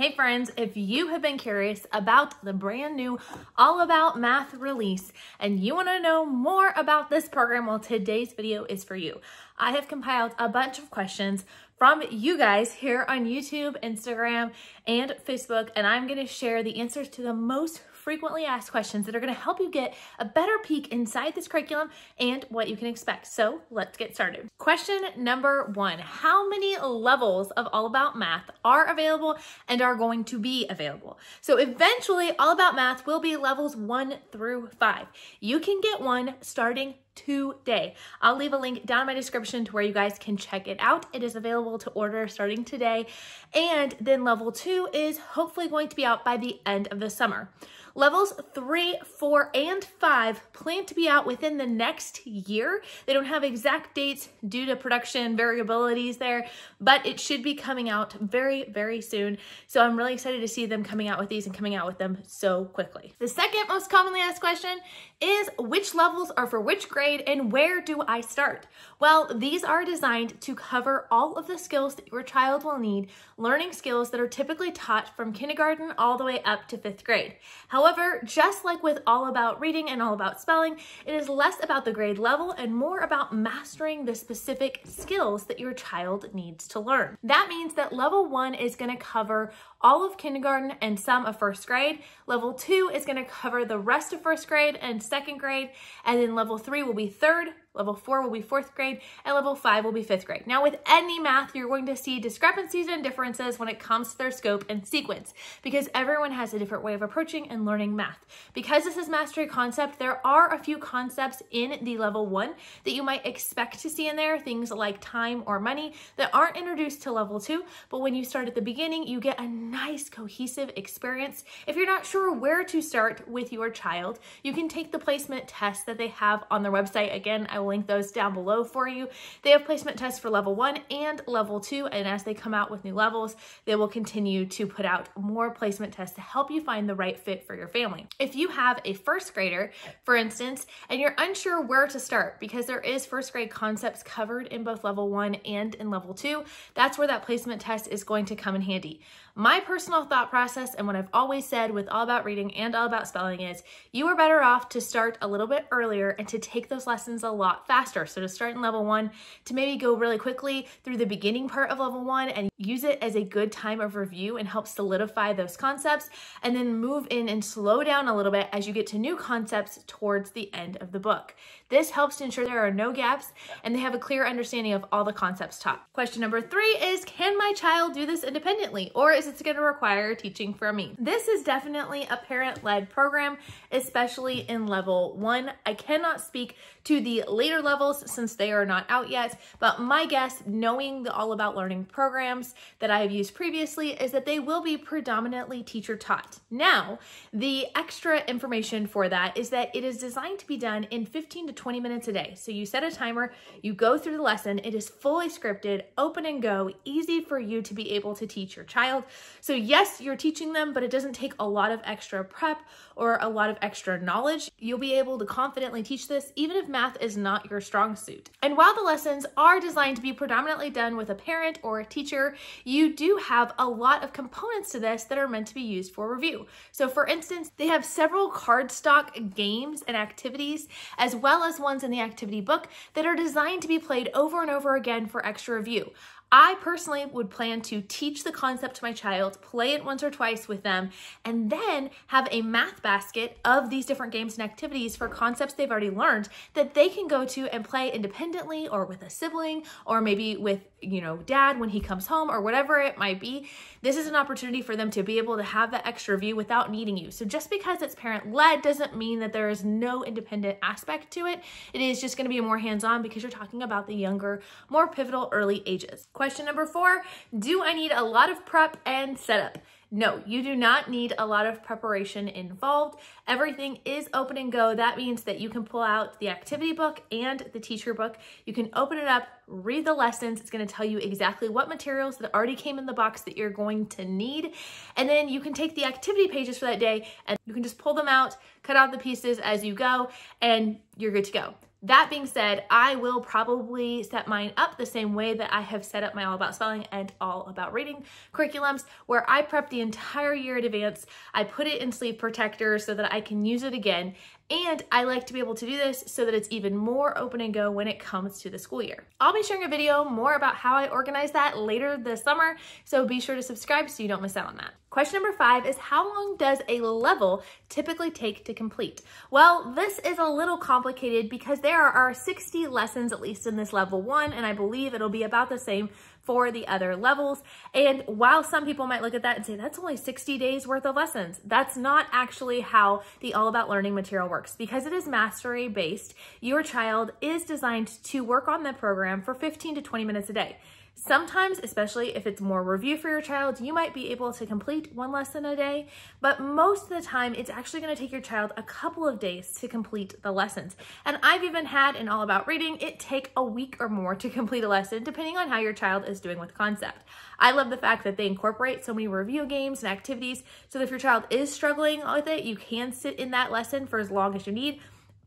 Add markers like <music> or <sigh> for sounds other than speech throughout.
Hey friends, if you have been curious about the brand new All About Math release and you want to know more about this program, well, today's video is for you. I have compiled a bunch of questions from you guys here on YouTube, Instagram, and Facebook, and I'm going to share the answers to the most frequently asked questions that are going to help you get a better peek inside this curriculum and what you can expect. So let's get started. Question number one, how many levels of All About Math are available and are going to be available? So eventually All About Math will be levels one through five. You can get one starting today. I'll leave a link down in my description to where you guys can check it out. It is available to order starting today. And then level two is hopefully going to be out by the end of the summer. Levels three, four, and five plan to be out within the next year. They don't have exact dates due to production variabilities there, but it should be coming out very, very soon. So I'm really excited to see them coming out with these and coming out with them so quickly. The second most commonly asked question is which levels are for which grade and where do I start? Well, these are designed to cover all of the skills that your child will need, learning skills that are typically taught from kindergarten all the way up to fifth grade. However, just like with All About Reading and All About Spelling, it is less about the grade level and more about mastering the specific skills that your child needs to learn. That means that level one is gonna cover all of kindergarten and some of first grade. Level two is gonna cover the rest of first grade and second grade. And then level three will be third, level four will be fourth grade, and level five will be fifth grade. Now with any math, you're going to see discrepancies and differences when it comes to their scope and sequence because everyone has a different way of approaching and learning math. Because this is mastery concept, there are a few concepts in the level one that you might expect to see in there, things like time or money that aren't introduced to level two, but when you start at the beginning, you get a nice cohesive experience. If you're not sure where to start with your child, you can take the placement test that they have on their website. Again, I will link those down below for you. They have placement tests for level one and level two, and as they come out with new levels, they will continue to put out more placement tests to help you find the right fit for your family. If you have a first grader, for instance, and you're unsure where to start because there is first grade concepts covered in both level one and in level two, that's where that placement test is going to come in handy. My personal thought process and what I've always said with All About Reading and All About Spelling is you are better off to start a little bit earlier and to take those lessons a lot faster. So to start in level one, to maybe go really quickly through the beginning part of level one and use it as a good time of review and help solidify those concepts, and then move in and slow down a little bit as you get to new concepts towards the end of the book. This helps to ensure there are no gaps and they have a clear understanding of all the concepts taught. Question number three is, can my child do this independently or is it gonna require teaching from me? This is definitely a parent-led program, especially in level one. I cannot speak to the later levels since they are not out yet, but my guess, knowing the All About Learning programs that I have used previously, is that they will be predominantly teacher taught. Now, the extra information for that is that it is designed to be done in 15 to 20 minutes a day. So you set a timer, you go through the lesson, it is fully scripted, open and go, easy for you to be able to teach your child. So yes, you're teaching them, but it doesn't take a lot of extra prep or a lot of extra knowledge. You'll be able to confidently teach this even if math is not your strong suit. And while the lessons are designed to be predominantly done with a parent or a teacher, you do have a lot of components to this that are meant to be used for review. So for instance, they have several cardstock games and activities, as well as ones in the activity book that are designed to be played over and over again for extra review. I personally would plan to teach the concept to my child, play it once or twice with them, and then have a math basket of these different games and activities for concepts they've already learned that they can go to and play independently or with a sibling or maybe with, you know, dad when he comes home or whatever it might be. This is an opportunity for them to be able to have that extra view without needing you. So just because it's parent led doesn't mean that there is no independent aspect to it. It is just going to be more hands on because you're talking about the younger, more pivotal early ages. Question number four, do I need a lot of prep and setup? No, you do not need a lot of preparation involved. Everything is open and go. That means that you can pull out the activity book and the teacher book. You can open it up, read the lessons. It's gonna tell you exactly what materials that already came in the box that you're going to need. And then you can take the activity pages for that day and you can just pull them out, cut out the pieces as you go, and you're good to go. That being said, I will probably set mine up the same way that I have set up my All About Spelling and All About Reading curriculums, where I prep the entire year in advance. I put it in sleeve protector so that I can use it again. And I like to be able to do this so that it's even more open and go when it comes to the school year. I'll be sharing a video more about how I organize that later this summer, so be sure to subscribe so you don't miss out on that. Question number five is how long does a level typically take to complete? Well, this is a little complicated because there are 60 lessons at least in this level one, and I believe it'll be about the same for the other levels. And while some people might look at that and say, that's only 60 days worth of lessons, that's not actually how the All About Learning material works. Because it is mastery based, your child is designed to work on the program for 15 to 20 minutes a day. Sometimes, especially if it's more review for your child, you might be able to complete one lesson a day, but most of the time it's actually gonna take your child a couple of days to complete the lessons. And I've even had in All About Reading, it take a week or more to <laughs> complete a lesson, depending on how your child is doing with concept. I love the fact that they incorporate so many review games and activities, so that if your child is struggling with it, you can sit in that lesson for as long as you need,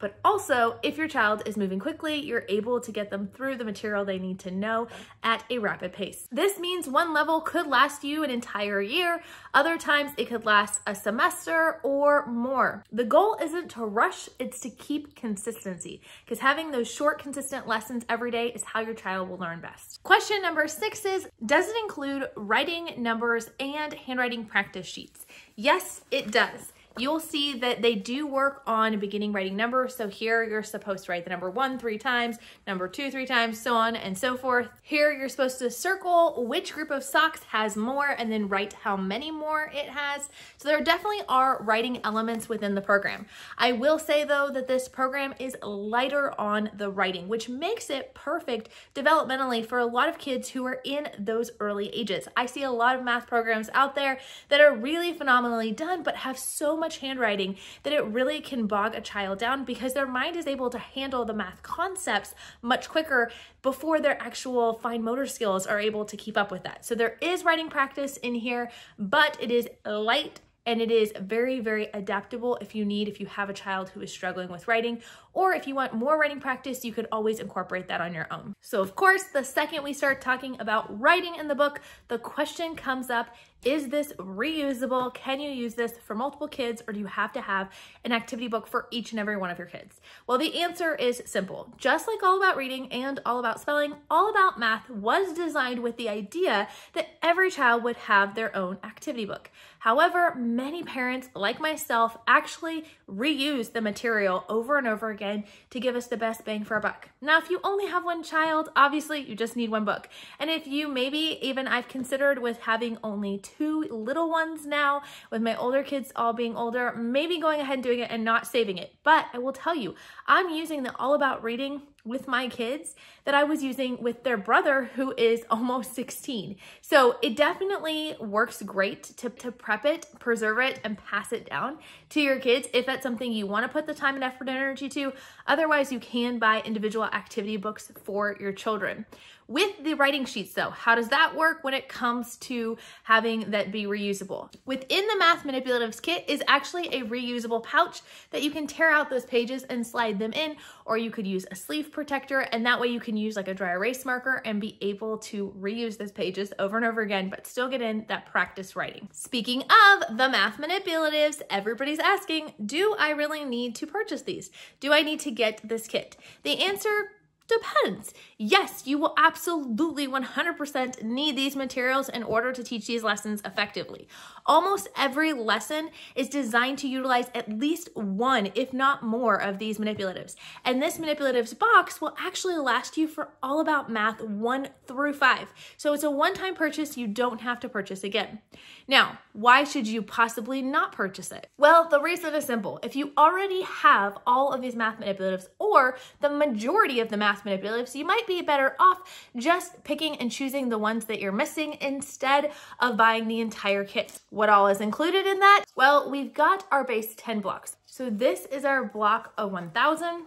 but also, if your child is moving quickly, you're able to get them through the material they need to know at a rapid pace. This means one level could last you an entire year. Other times it could last a semester or more. The goal isn't to rush, it's to keep consistency because having those short, consistent lessons every day is how your child will learn best. Question number six is, does it include writing numbers and handwriting practice sheets? Yes, it does you'll see that they do work on beginning writing numbers. So here you're supposed to write the number one three times, number two three times, so on and so forth. Here you're supposed to circle which group of socks has more and then write how many more it has. So there definitely are writing elements within the program. I will say though that this program is lighter on the writing, which makes it perfect developmentally for a lot of kids who are in those early ages. I see a lot of math programs out there that are really phenomenally done, but have so handwriting that it really can bog a child down because their mind is able to handle the math concepts much quicker before their actual fine motor skills are able to keep up with that. So there is writing practice in here, but it is light and it is very, very adaptable if you need, if you have a child who is struggling with writing, or if you want more writing practice, you could always incorporate that on your own. So of course, the second we start talking about writing in the book, the question comes up, is this reusable? Can you use this for multiple kids or do you have to have an activity book for each and every one of your kids? Well, the answer is simple. Just like All About Reading and All About Spelling, All About Math was designed with the idea that every child would have their own activity book. However, many parents, like myself, actually reuse the material over and over again to give us the best bang for our buck. Now, if you only have one child, obviously you just need one book. And if you maybe even I've considered with having only two little ones now, with my older kids all being older, maybe going ahead and doing it and not saving it. But I will tell you, I'm using the All About Reading with my kids that I was using with their brother who is almost 16. So it definitely works great to, to prep it, preserve it, and pass it down to your kids if that's something you want to put the time and effort and energy to. Otherwise, you can buy individual activity books for your children. With the writing sheets though, how does that work when it comes to having that be reusable? Within the Math Manipulatives kit is actually a reusable pouch that you can tear out those pages and slide them in, or you could use a sleeve protector and that way you can use like a dry erase marker and be able to reuse those pages over and over again, but still get in that practice writing. Speaking of the Math Manipulatives, everybody's asking, do I really need to purchase these? Do I need to get this kit? The answer Depends. Yes, you will absolutely 100% need these materials in order to teach these lessons effectively. Almost every lesson is designed to utilize at least one, if not more, of these manipulatives. And this manipulatives box will actually last you for all about math one through five. So it's a one-time purchase you don't have to purchase again. Now, why should you possibly not purchase it? Well, the reason is simple. If you already have all of these math manipulatives or the majority of the math math manipulatives, you might be better off just picking and choosing the ones that you're missing instead of buying the entire kit. What all is included in that? Well, we've got our base 10 blocks. So this is our block of 1000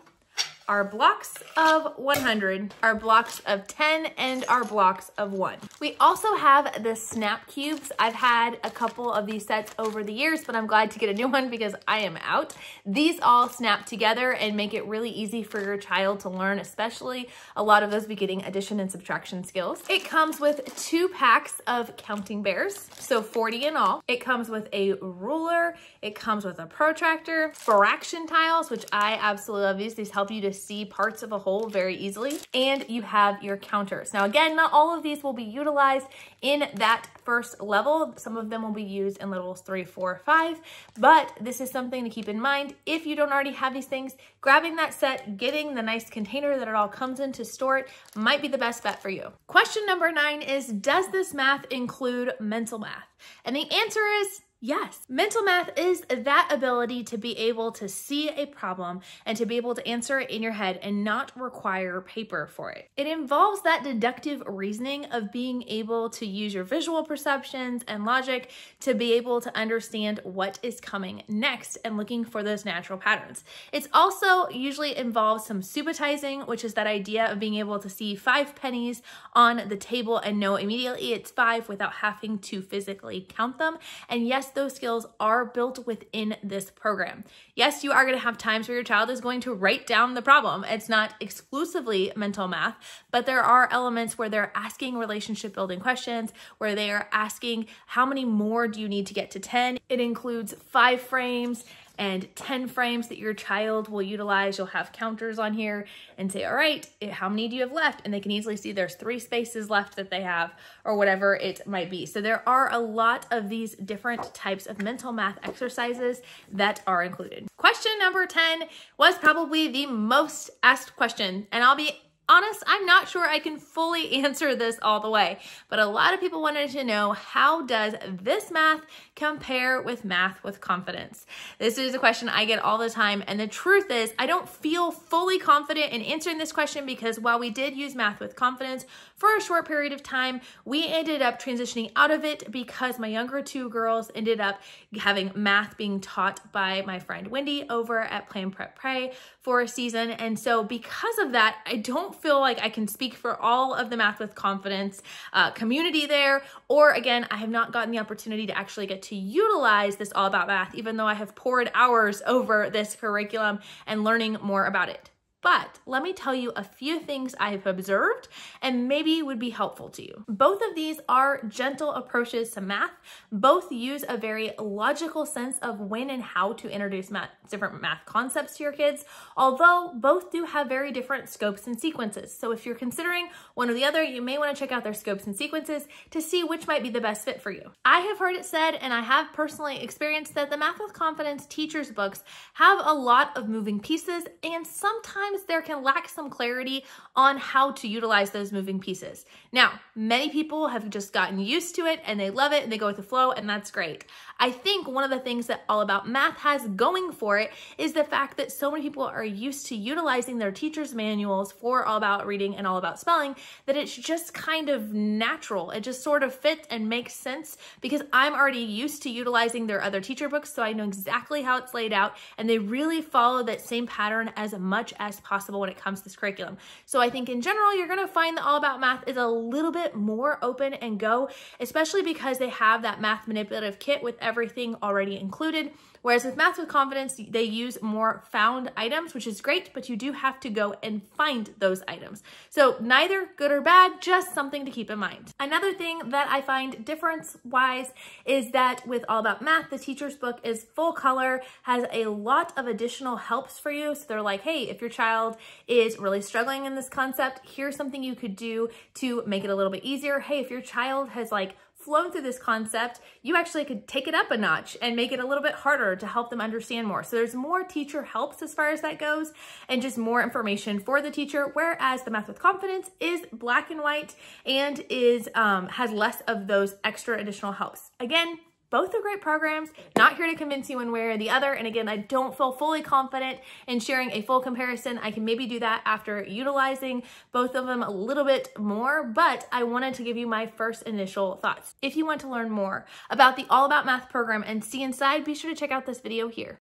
our blocks of 100, our blocks of 10, and our blocks of one. We also have the snap cubes. I've had a couple of these sets over the years, but I'm glad to get a new one because I am out. These all snap together and make it really easy for your child to learn, especially a lot of those beginning addition and subtraction skills. It comes with two packs of counting bears, so 40 in all. It comes with a ruler. It comes with a protractor, fraction tiles, which I absolutely love these. These help you to see parts of a whole very easily. And you have your counters. Now, again, not all of these will be utilized in that first level. Some of them will be used in levels three, four, five, but this is something to keep in mind. If you don't already have these things, grabbing that set, getting the nice container that it all comes in to store it might be the best bet for you. Question number nine is, does this math include mental math? And the answer is Yes, mental math is that ability to be able to see a problem and to be able to answer it in your head and not require paper for it. It involves that deductive reasoning of being able to use your visual perceptions and logic to be able to understand what is coming next and looking for those natural patterns. It's also usually involves some subitizing, which is that idea of being able to see five pennies on the table and know immediately it's five without having to physically count them. And yes, yes, those skills are built within this program. Yes, you are going to have times where your child is going to write down the problem. It's not exclusively mental math, but there are elements where they're asking relationship building questions, where they are asking how many more do you need to get to 10? It includes five frames and 10 frames that your child will utilize. You'll have counters on here and say, all right, how many do you have left? And they can easily see there's three spaces left that they have or whatever it might be. So there are a lot of these different types of mental math exercises that are included. Question number 10 was probably the most asked question. And I'll be honest, I'm not sure I can fully <laughs> answer this all the way, but a lot of people wanted to know how does this math compare with math with confidence? This is a question I get all the time, and the truth is I don't feel fully confident in answering this question because while we did use math with confidence for a short period of time, we ended up transitioning out of it because my younger two girls ended up having math being taught by my friend Wendy over at Plan Prep Pray for a season. And so because of that, I don't feel like I can speak for all of the Math with Confidence uh, community there. Or again, I have not gotten the opportunity to actually get to utilize this All About Math, even though I have poured hours over this curriculum and learning more about it. But let me tell you a few things I've observed and maybe would be helpful to you. Both of these are gentle approaches to math. Both use a very logical sense of when and how to introduce math, different math concepts to your kids, although both do have very different scopes and sequences. So if you're considering one or the other, you may want to check out their scopes and sequences to see which might be the best fit for you. I have heard it said, and I have personally experienced that the Math with Confidence teacher's books have a lot of moving pieces and sometimes sometimes there can lack some clarity on how to utilize those moving pieces. Now, many people have just gotten used to it and they love it and they go with the flow and that's great. I think one of the things that All About Math has going for it is the fact that so many people are used to utilizing their teacher's manuals for All About Reading and All About Spelling that it's just kind of natural. It just sort of fits and makes sense because I'm already used to utilizing their other teacher books so I know exactly how it's laid out and they really follow that same pattern as much as possible when it comes to this curriculum. So I think in general, you're gonna find that All About Math is a little bit more open and go, especially because they have that math manipulative kit with everything already included. Whereas with Math with Confidence, they use more found items, which is great, but you do have to go and find those items. So neither good or bad, just something to keep in mind. Another thing that I find difference-wise is that with All About Math, the teacher's book is full color, has a lot of additional helps for you. So they're like, hey, if your child is really struggling in this concept, here's something you could do to make it a little bit easier. Hey, if your child has like flown through this concept, you actually could take it up a notch and make it a little bit harder to help them understand more. So there's more teacher helps as far as that goes and just more information for the teacher, whereas the Math with Confidence is black and white and is um, has less of those extra additional helps. Again, both are great programs, not here to convince you one way or the other. And again, I don't feel fully confident in sharing a full comparison. I can maybe do that after utilizing both of them a little bit more, but I wanted to give you my first initial thoughts. If you want to learn more about the All About Math program and see inside, be sure to check out this video here.